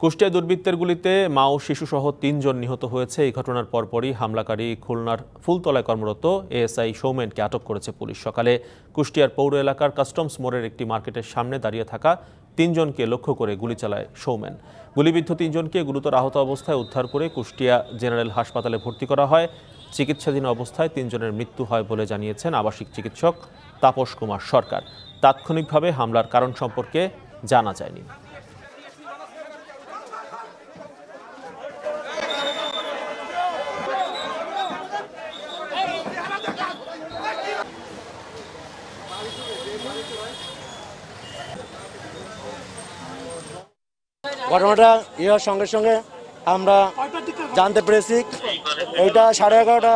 কুষ্টিয়া দুর্বৃত্তের গুলিতে মা ও শিশুসহ তিনজন নিহত হয়েছে। এই ঘটনার পরপরই হামলাকারী খুলনার ফুলতলায় কর্মরত এএসআই সৌমেনকে আটক করেছে পুলিশ। সকালে কুষ্টিয়ার পৌর এলাকার কাস্টমস মোড়ের একটি মার্কেটের সামনে দাঁড়িয়ে থাকা তিনজনকে লক্ষ্য করে গুলি চালায় সৌমেন। গুলিবিদ্ধ তিনজনকে গুরুতর আহত অবস্থায় উদ্ধার করে কুষ্টিয়া জেনারেল হাসপাতালে ভর্তি করা হয়। চিকিৎসাধীন অবস্থায় তিনজনের মৃত্যু হয় বলে জানিয়েছেন আবাসিক চিকিৎসক তাপস কুমার সরকার। তাৎক্ষণিকভাবে হামলার কারণ সম্পর্কে জানা যায়নি। ঘটনাটা ইয়ে সঙ্গে সঙ্গে আমরা জানতে পেরেছি। এইটা সাড়ে এগারোটা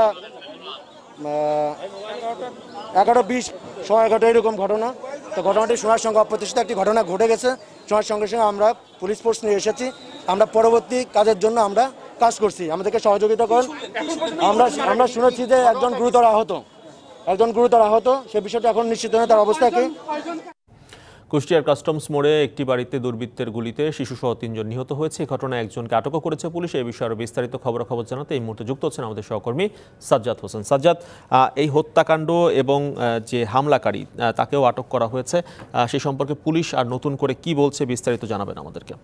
এগারো বিশ সময় এগারোটা এরকম ঘটনা। তো ঘটনাটি শোনার সঙ্গে অপ্রত্যাশিত একটি ঘটনা ঘটে গেছে। শোনার সঙ্গে সঙ্গে আমরা পুলিশ ফোর্স নিয়ে এসেছি। আমরা পরবর্তী কাজের জন্য আমরা কাজ করছি। আমাদেরকে সহযোগিতা করেন আমরা আমরা শুনেছি যে একজন গুরুতর আহত। একজন গুরুতর আহত। সে বিষয়টা এখন নিশ্চিত নয় তার অবস্থা কি? কুষ্টিয়ার কাস্টমস মোড়ে একটি বাড়িতে দুর্বৃত্তের গুলিতে শিশুসহ তিনজন নিহত হয়েছে। এই ঘটনায় একজনকে আটকও করেছে পুলিশ। এই বিষয়ে আরও বিস্তারিত খবরাখবর জানাতে এই মুহূর্তে যুক্ত হচ্ছেন আমাদের সহকর্মী সাজ্জাদ হোসেন। সাজ্জাদ এই হত্যাকাণ্ড এবং যে হামলাকারী তাকেও আটক করা হয়েছে। সে সম্পর্কে পুলিশ আর নতুন করে কি বলছে বিস্তারিত জানাবেন আমাদেরকে।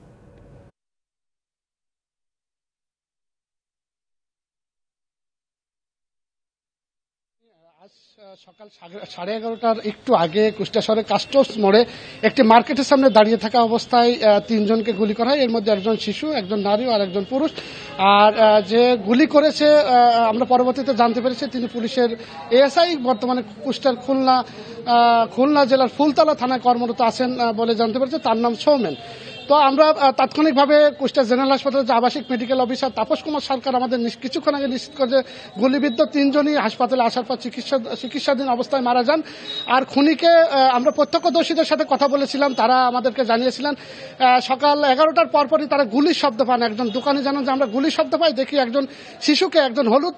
সকাল সাড়ে- এগারোটার একটু আগে কুষ্টিয়া শহরের কাস্টমস মোড়ে একটি মার্কেটের সামনে দাঁড়িয়ে থাকা অবস্থায় তিনজনকে গুলি করা হয়। এর মধ্যে একজন শিশু, একজন নারী আর একজন পুরুষ। আর যে গুলি করেছে আমরা পরবর্তীতে জানতে পেরেছি, তিনি পুলিশের এএসআই, বর্তমানে কুষ্টিয়ার খুলনা খুলনা জেলার ফুলতলা থানায় কর্মরত আছেন বলে জানতে পেরেছি। তার নাম সৌমেন। তো আমরা তাৎক্ষণিকভাবে কুষ্টিয়া জেনারেল হাসপাতালের যে আবাসিক মেডিকেল অফিসার তাপস কুমার সরকার আমাদের কিছুক্ষণ আগে নিশ্চিত করে যে গুলিবিদ্ধ তিনজনই হাসপাতালে আসার পর চিকিৎসা, চিকিৎসাধীন অবস্থায় মারা যান। আর খুনিকে আমরা প্রত্যক্ষদর্শীদের সাথে কথা বলেছিলাম, তারা আমাদেরকে জানিয়েছিলেন সকাল এগারোটার পরপরই তারা গুলির শব্দ পান। একজন দোকানে জানান যে আমরা গুলির শব্দ পাই, দেখি একজন শিশুকে একজন হলুদ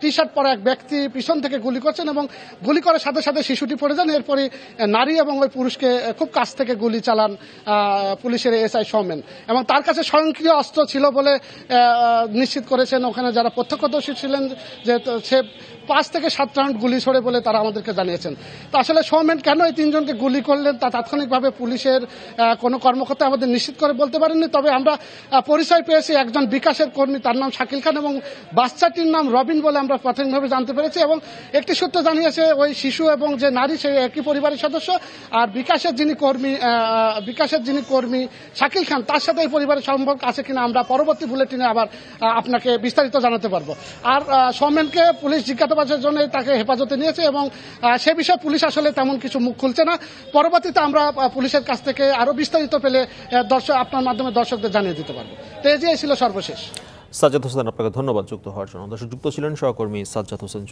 টি শার্ট পরা এক ব্যক্তি পিছন থেকে গুলি করছেন এবং গুলি করার সাথে সাথে শিশুটি পড়ে যান। এরপরে নারী এবং ওই পুরুষকে খুব কাছ থেকে গুলি চালান পুলিশের এসআই সৌমেন। এবং তার কাছে স্বয়ংক্রিয় অস্ত্র ছিল বলে নিশ্চিত করেছেন ওখানে যারা প্রত্যক্ষদর্শী ছিলেন, যে সে পাঁচ থেকে সাত রাউন্ড গুলি ছড়ে বলে তারা আমাদেরকে জানিয়েছেন। তো আসলে সৌমেন কেন এই তিনজনকে গুলি করলেন, তা তাৎক্ষণিকভাবে পুলিশের কোনো কর্মকর্তা আমাদের নিশ্চিত করে বলতে পারেননি। তবে আমরা পরিচয় পেয়েছি একজন বিকাশের কর্মী, তার নাম শাকিল খান এবং বাচ্চাটির নাম রবিন বলে আমরা প্রাথমিকভাবে জানতে পেরেছি এবং একটি সূত্র জানিয়েছে ওই শিশু এবং যে নারী, সেই একই পরিবারের সদস্য। আর বিকাশের যিনি কর্মী বিকাশের যিনি কর্মী শাকিল খান, তার সাথে এই পরিবারের সম্পর্ক আছে কিনা আমরা পরবর্তী বুলেটিনে আবার আপনাকে বিস্তারিত জানাতে পারব। আর সৌমেনকে পুলিশ জিজ্ঞাসাবাদের জন্য তাকে হেফাজতে নিয়েছে এবং সে বিষয়ে পুলিশ আসলে তেমন কিছু মুখ খুলছে না। পরবর্তীতে আমরা পুলিশের কাছ থেকে আরও বিস্তারিত পেলে দর্শক, আপনার মাধ্যমে দর্শকদের জানিয়ে দিতে পারব। তো এই যে ছিল সর্বশেষ। সাজ্জাদ হোসেন, আপনাকে ধন্যবাদ যুক্ত হওয়ার জন্য। দর্শক, যুক্ত ছিলেন সহকর্মী সাজ্জাদ হোসেন।